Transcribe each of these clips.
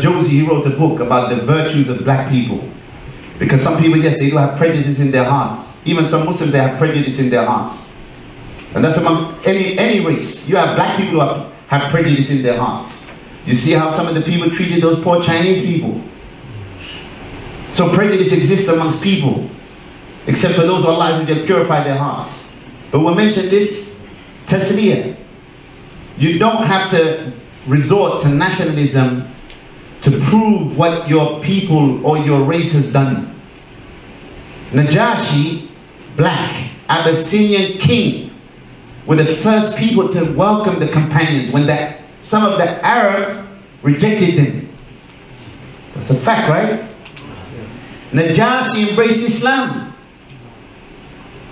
Jawzi, he wrote a book about the virtues of black people. Because some people, yes, they do have prejudice in their hearts. Even some Muslims, they have prejudice in their hearts. And that's among any, any race. You have black people who have, have prejudice in their hearts. You see how some of the people treated those poor Chinese people. So prejudice exists amongst people, except for those who Allah has purified their hearts. But we mentioned this tasbiyah. You don't have to resort to nationalism to prove what your people or your race has done. Najashi, black, Abyssinian king, were the first people to welcome the companions when the, some of the Arabs rejected them. That's a fact, right? Najashi embraced Islam.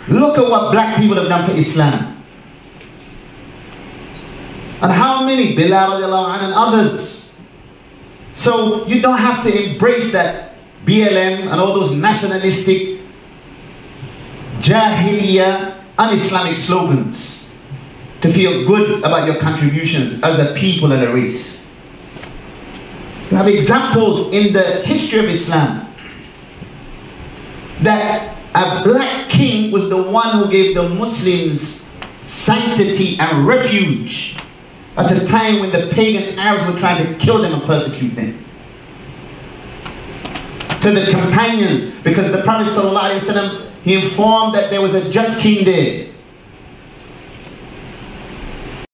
Look at what black people have done for Islam. And how many? Bilal and others. So you don't have to embrace that BLM and all those nationalistic, Jahiliyyah, un-Islamic slogans to feel good about your contributions as a people and a race. You have examples in the history of Islam that a black king was the one who gave the Muslims sanctity and refuge at a time when the pagan Arabs were trying to kill them and persecute them. To the companions, because the Prophet he informed that there was a just king there.